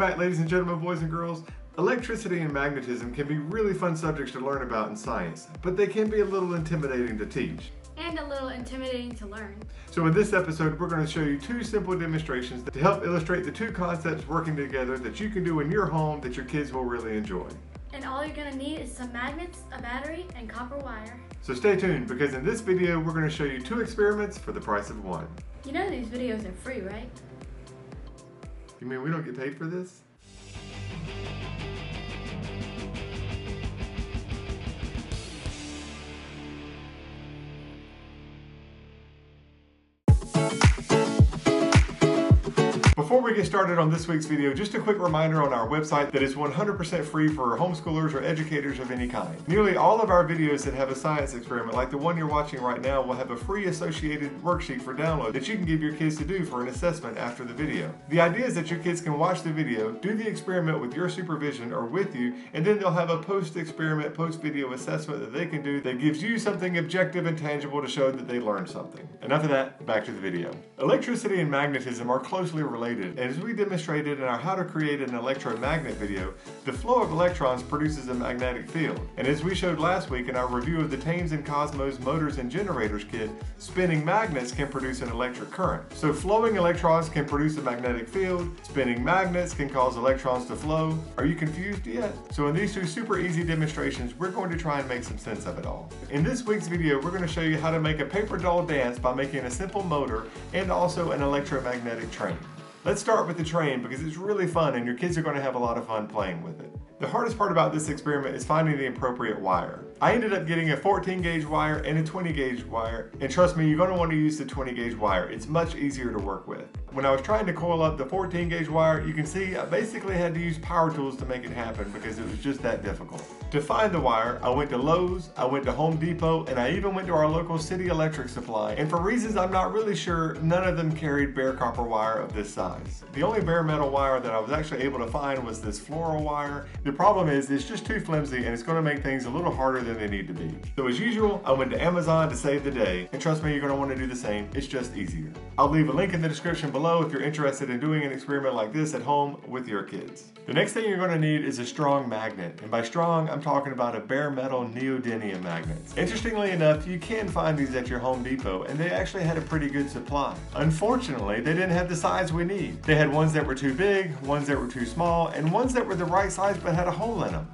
back, ladies and gentlemen, boys and girls. Electricity and magnetism can be really fun subjects to learn about in science, but they can be a little intimidating to teach. And a little intimidating to learn. So in this episode, we're going to show you two simple demonstrations to help illustrate the two concepts working together that you can do in your home that your kids will really enjoy. And all you're gonna need is some magnets, a battery, and copper wire. So stay tuned because in this video, we're going to show you two experiments for the price of one. You know these videos are free, right? You mean we don't get paid for this? Before we get started on this week's video, just a quick reminder on our website that is 100% free for homeschoolers or educators of any kind. Nearly all of our videos that have a science experiment, like the one you're watching right now, will have a free associated worksheet for download that you can give your kids to do for an assessment after the video. The idea is that your kids can watch the video, do the experiment with your supervision or with you, and then they'll have a post-experiment, post-video assessment that they can do that gives you something objective and tangible to show that they learned something. Enough of that, back to the video. Electricity and magnetism are closely related, and as we demonstrated in our How to Create an Electromagnet video, the flow of electrons produces a magnetic field. And as we showed last week in our review of the Thames and Kosmos Motors and Generators kit, spinning magnets can produce an electric current. So flowing electrons can produce a magnetic field, spinning magnets can cause electrons to flow. Are you confused yet? So in these two super easy demonstrations, we're going to try and make some sense of it all. In this week's video, we're going to show you how to make a paper doll dance by making a simple motor and also an electromagnetic train. Let's start with the train because it's really fun and your kids are going to have a lot of fun playing with it. The hardest part about this experiment is finding the appropriate wire. I ended up getting a 14 gauge wire and a 20 gauge wire, and trust me, you're going to want to use the 20 gauge wire. It's much easier to work with. When I was trying to coil up the 14 gauge wire, you can see I basically had to use power tools to make it happen because it was just that difficult. To find the wire, I went to Lowe's, I went to Home Depot, and I even went to our local city electric supply. And for reasons I'm not really sure, none of them carried bare copper wire of this size. The only bare metal wire that I was actually able to find was this floral wire. The problem is it's just too flimsy and it's going to make things a little harder than they need to be. So as usual, I went to Amazon to save the day. And trust me, you're going to want to do the same. It's just easier. I'll leave a link in the description below if you're interested in doing an experiment like this at home with your kids. The next thing you're going to need is a strong magnet. And by strong, I'm talking about a bare metal neodymium magnet. Interestingly enough, you can find these at your Home Depot and they actually had a pretty good supply. Unfortunately, they didn't have the size we need. They had ones that were too big, ones that were too small, and ones that were the right size but had a hole in them.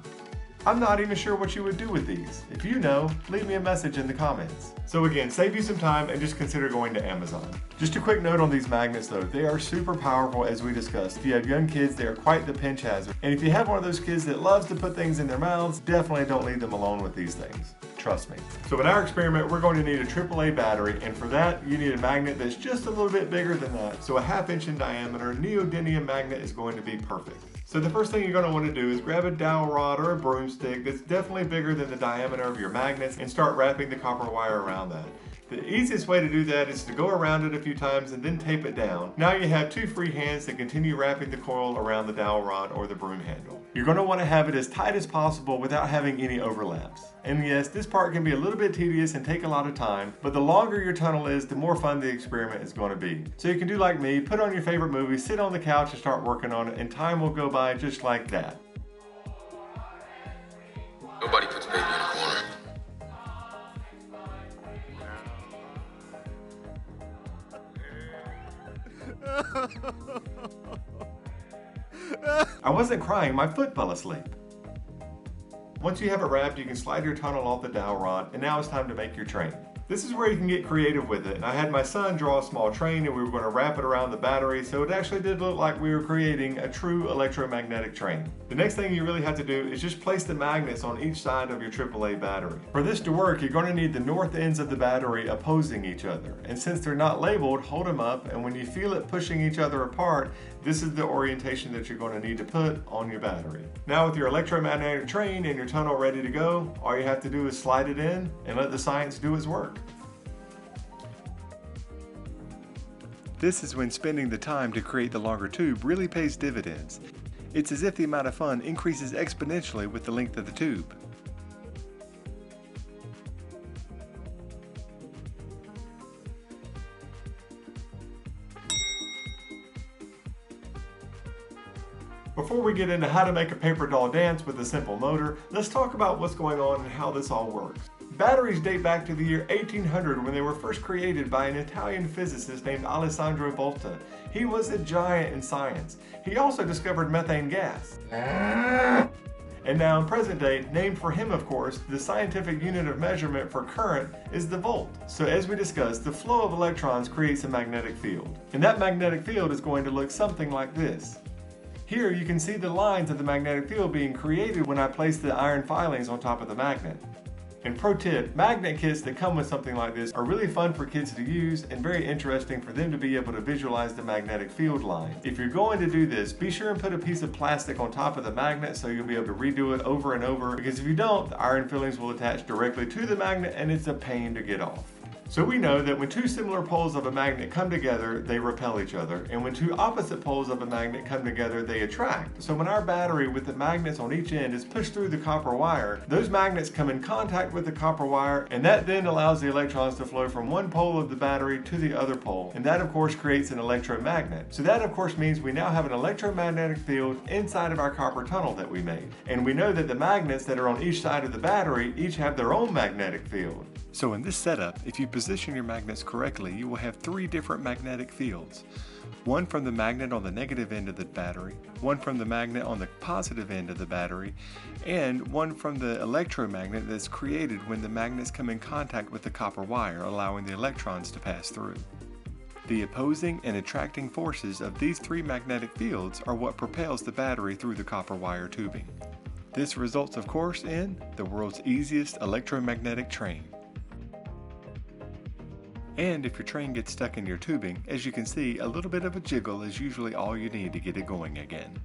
I'm not even sure what you would do with these. If you know, leave me a message in the comments. So again, save you some time and just consider going to Amazon. Just a quick note on these magnets though, they are super powerful as we discussed. If you have young kids, they are quite the pinch hazard. And if you have one of those kids that loves to put things in their mouths, definitely don't leave them alone with these things. Trust me. So in our experiment, we're going to need a AAA battery, and for that, you need a magnet that's just a little bit bigger than that. So a half inch in diameter neodymium magnet is going to be perfect. So the first thing you're going to want to do is grab a dowel rod or a broomstick that's definitely bigger than the diameter of your magnets and start wrapping the copper wire around that. The easiest way to do that is to go around it a few times and then tape it down. Now you have two free hands to continue wrapping the coil around the dowel rod or the broom handle. You're going to want to have it as tight as possible without having any overlaps. And yes, this part can be a little bit tedious and take a lot of time, but the longer your tunnel is, the more fun the experiment is going to be. So you can do like me, put on your favorite movie, sit on the couch and start working on it, and time will go by just like that. I wasn't crying, my foot fell asleep. Once you have it wrapped, you can slide your tunnel off the dowel rod, and now it's time to make your train. This is where you can get creative with it. I had my son draw a small train and we were going to wrap it around the battery so it actually did look like we were creating a true electromagnetic train. The next thing you really have to do is just place the magnets on each side of your AAA battery. For this to work, you're going to need the north ends of the battery opposing each other. And since they're not labeled, hold them up and when you feel it pushing each other apart, this is the orientation that you're going to need to put on your battery. Now with your electromagnetic train and your tunnel ready to go, all you have to do is slide it in and let the science do its work. This is when spending the time to create the longer tube really pays dividends. It's as if the amount of fun increases exponentially with the length of the tube. Get into how to make a paper doll dance with a simple motor, let's talk about what's going on and how this all works. Batteries date back to the year 1800 when they were first created by an Italian physicist named Alessandro Volta. He was a giant in science. He also discovered methane gas. And now in present day, named for him of course, the scientific unit of measurement for current is the volt. So as we discussed, the flow of electrons creates a magnetic field. And that magnetic field is going to look something like this. Here you can see the lines of the magnetic field being created when I place the iron filings on top of the magnet. And pro tip, magnet kits that come with something like this are really fun for kids to use and very interesting for them to be able to visualize the magnetic field line. If you're going to do this, be sure and put a piece of plastic on top of the magnet so you'll be able to redo it over and over because if you don't, the iron fillings will attach directly to the magnet and it's a pain to get off. So we know that when two similar poles of a magnet come together, they repel each other. And when two opposite poles of a magnet come together, they attract. So when our battery with the magnets on each end is pushed through the copper wire, those magnets come in contact with the copper wire, and that then allows the electrons to flow from one pole of the battery to the other pole. And that of course creates an electromagnet. So that of course means we now have an electromagnetic field inside of our copper tunnel that we made. And we know that the magnets that are on each side of the battery each have their own magnetic field. So in this setup, if you position your magnets correctly, you will have three different magnetic fields. One from the magnet on the negative end of the battery, one from the magnet on the positive end of the battery, and one from the electromagnet that's created when the magnets come in contact with the copper wire, allowing the electrons to pass through. The opposing and attracting forces of these three magnetic fields are what propels the battery through the copper wire tubing. This results, of course, in the world's easiest electromagnetic train. And if your train gets stuck in your tubing, as you can see, a little bit of a jiggle is usually all you need to get it going again.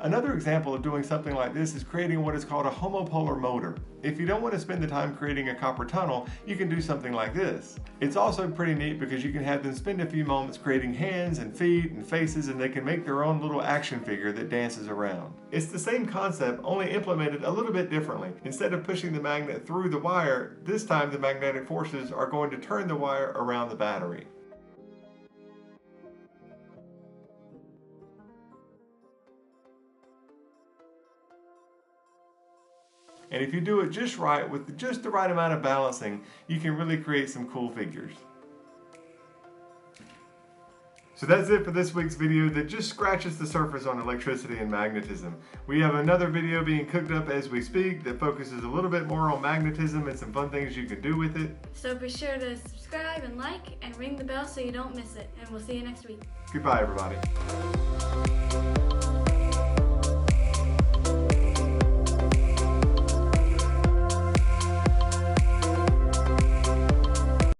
Another example of doing something like this is creating what is called a homopolar motor. If you don't want to spend the time creating a copper tunnel, you can do something like this. It's also pretty neat because you can have them spend a few moments creating hands and feet and faces and they can make their own little action figure that dances around. It's the same concept, only implemented a little bit differently. Instead of pushing the magnet through the wire, this time the magnetic forces are going to turn the wire around the battery. And if you do it just right with just the right amount of balancing, you can really create some cool figures. So that's it for this week's video that just scratches the surface on electricity and magnetism. We have another video being cooked up as we speak that focuses a little bit more on magnetism and some fun things you can do with it. So be sure to subscribe and like and ring the bell so you don't miss it. And we'll see you next week. Goodbye everybody.